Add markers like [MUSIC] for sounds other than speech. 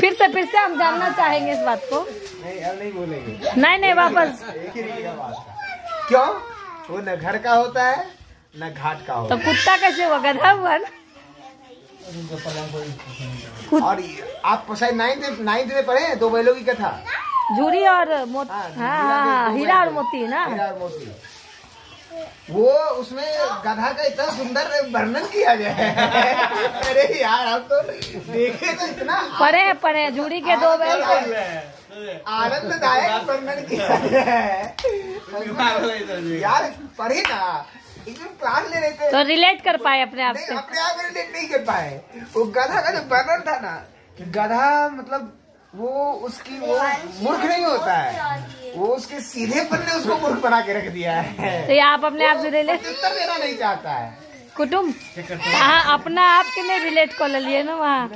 फिर से फिर से हम जानना चाहेंगे इस बात को। नहीं अब नहीं बोलेंगे। नहीं नहीं वापस। क्यों? वो न घर का होता है न घाट का होता तो कुत्ता कैसे हुआ गधा हुआ ना। और आप शायद नाइन्थ नाइन्थ में पढ़े हैं दो बैलों की कथा? झूरी और मोती। हाँ, हाँ हाँ हाँ, हीरा और मोती ना। हीरा और मोती। वो उसमें गधा का इतना सुंदर वर्णन किया गया है। [LAUGHS] अरे यार हम तो देखे तो इतना पढ़े हैं पढ़े के दो बैल आनंददायक वर्णन किया गया है। यार पढ़े ना। क्लास ले रहे थे। तो रिलेट कर पाए अपने आप से। अपने आप में रिलेट नहीं कर पाए। वो गधा का जो वर्णन था ना गधा मतलब वो उसकी वो मूर्ख नहीं होता है। उसके सीधेपन ने उसको मूर्ख बना के रख दिया है। तो ये आप अपने आप से ले उत्तर देना नहीं चाहता है। कुटुम्ब हाँ? अपना आप के नहीं रिलेट कर लिए ना वहाँ।